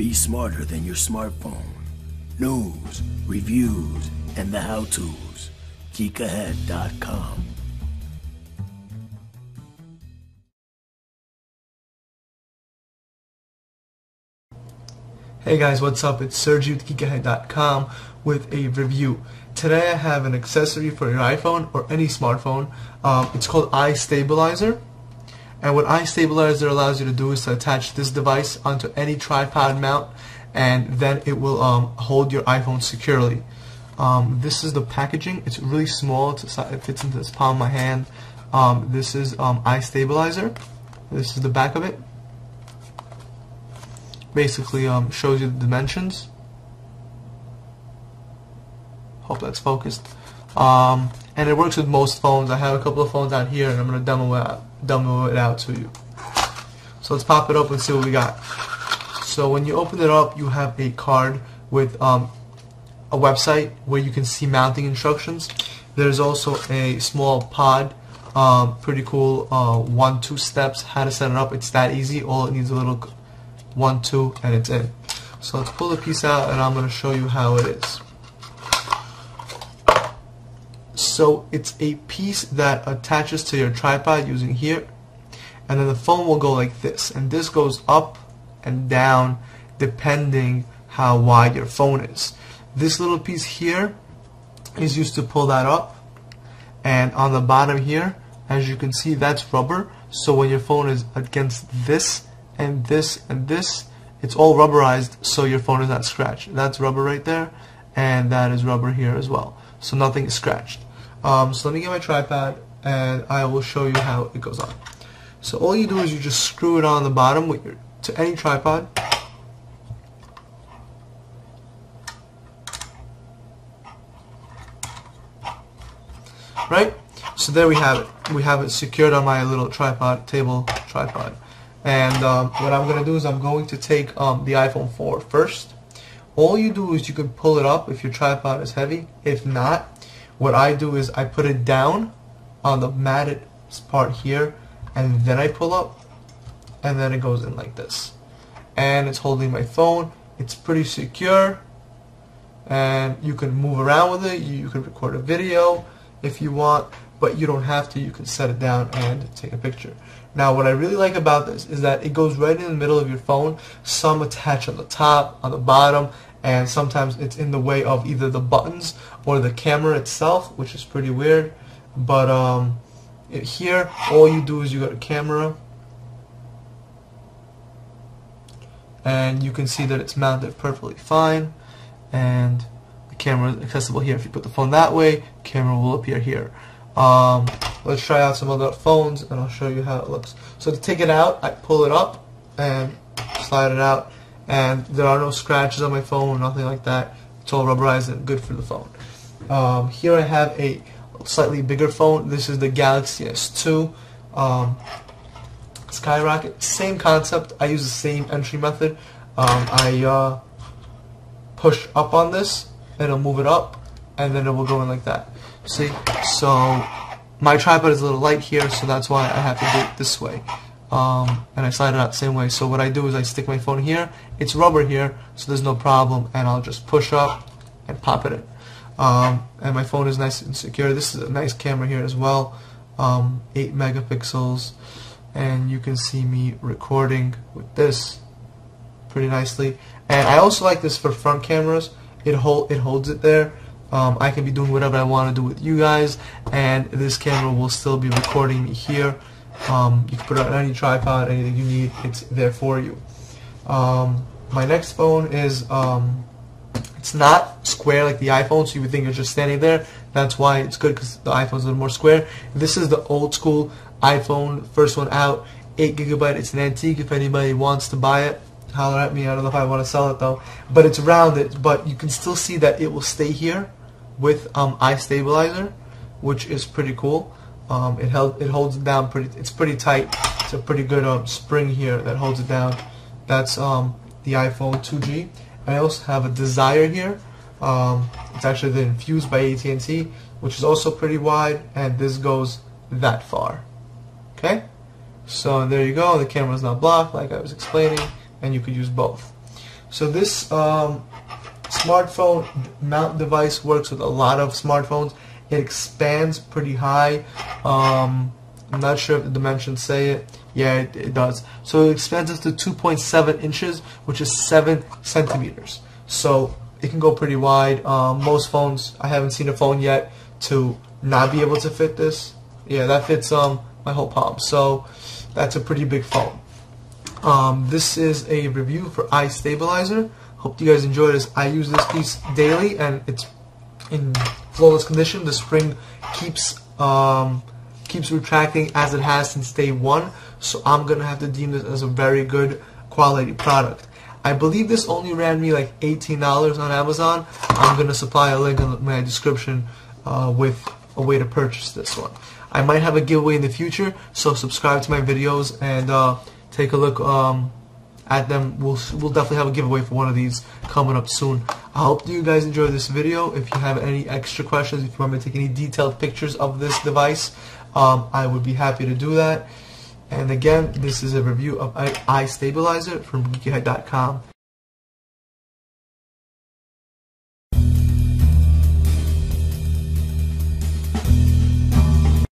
Be smarter than your smartphone. News, reviews, and the how-tos. GeekAhead.com. Hey guys, what's up? It's Sergio with GeekAhead.com with a review. Today I have an accessory for your iPhone or any smartphone. Um, it's called iStabilizer. And what iStabilizer allows you to do is to attach this device onto any tripod mount and then it will um, hold your iPhone securely. Um, this is the packaging. It's really small. It's, it fits into this palm of my hand. Um, this is um, iStabilizer. This is the back of it. Basically um, shows you the dimensions. Hope that's focused. Um, and it works with most phones. I have a couple of phones out here, and I'm gonna demo it out, demo it out to you. So let's pop it up and see what we got. So when you open it up, you have a card with um, a website where you can see mounting instructions. There's also a small pod, um, pretty cool uh, one two steps how to set it up. It's that easy. All it needs a little one two and it's in. So let's pull the piece out and I'm going to show you how it is. So it's a piece that attaches to your tripod using here and then the phone will go like this and this goes up and down depending how wide your phone is. This little piece here is used to pull that up and on the bottom here as you can see that's rubber so when your phone is against this and this and this it's all rubberized so your phone is not scratched. That's rubber right there and that is rubber here as well so nothing is scratched. Um, so let me get my tripod and I will show you how it goes on. So all you do is you just screw it on the bottom with your to any tripod. Right? So there we have it. We have it secured on my little tripod, table tripod. And um, what I'm going to do is I'm going to take um, the iPhone 4 first. All you do is you can pull it up if your tripod is heavy. If not, what I do is I put it down on the matted part here and then I pull up and then it goes in like this. And it's holding my phone. It's pretty secure and you can move around with it. You can record a video if you want but you don't have to. You can set it down and take a picture. Now what I really like about this is that it goes right in the middle of your phone. Some attach on the top on the bottom and sometimes it's in the way of either the buttons or the camera itself which is pretty weird. But um, here all you do is you got a camera. And you can see that it's mounted perfectly fine. And the camera is accessible here. If you put the phone that way camera will appear here. Um, let's try out some other phones and I'll show you how it looks. So to take it out I pull it up and slide it out and there are no scratches on my phone or nothing like that it's all rubberized and good for the phone um, here I have a slightly bigger phone this is the Galaxy S2 um, Skyrocket, same concept. I use the same entry method. Um, I uh, push up on this, and it'll move it up, and then it will go in like that. See? So my tripod is a little light here, so that's why I have to do it this way. Um, and I slide it out the same way. So what I do is I stick my phone here. It's rubber here, so there's no problem, and I'll just push up and pop it in. Um, and my phone is nice and secure. This is a nice camera here as well. Um, 8 megapixels and you can see me recording with this pretty nicely and I also like this for front cameras it hold it holds it there um, I can be doing whatever I want to do with you guys and this camera will still be recording me here um, you can put it on any tripod anything you need it's there for you um, my next phone is um, it's not square like the iPhone so you would think it's just standing there that's why it's good because the iPhone's a little more square this is the old school iPhone, first one out, 8 gigabyte. It's an antique. If anybody wants to buy it, holler at me. I don't know if I want to sell it though. But it's rounded, but you can still see that it will stay here with um, stabilizer, which is pretty cool. Um, it held it holds it down pretty. It's pretty tight. It's a pretty good um, spring here that holds it down. That's um, the iPhone 2G. I also have a Desire here. Um, it's actually the Infused by AT&T, which is also pretty wide, and this goes that far. Okay? So there you go. The camera is not blocked like I was explaining and you could use both. So this um, smartphone mount device works with a lot of smartphones. It expands pretty high. Um, I'm not sure if the dimensions say it. Yeah, it, it does. So it expands up to 2.7 inches, which is 7 centimeters. So it can go pretty wide. Um, most phones, I haven't seen a phone yet to not be able to fit this. Yeah, that fits um, my whole palm. So that's a pretty big phone. Um, this is a review for iStabilizer. Hope you guys enjoy this. I use this piece daily and it's in flawless condition. The spring keeps um, keeps retracting as it has since day one. So I'm gonna have to deem this as a very good quality product. I believe this only ran me like $18 on Amazon. I'm gonna supply a link in my description uh, with a way to purchase this one. I might have a giveaway in the future, so subscribe to my videos and uh, take a look um, at them. We'll, we'll definitely have a giveaway for one of these coming up soon. I hope you guys enjoyed this video. If you have any extra questions, if you want me to take any detailed pictures of this device, um, I would be happy to do that. And again, this is a review of iStabilizer from GeekAhead.com.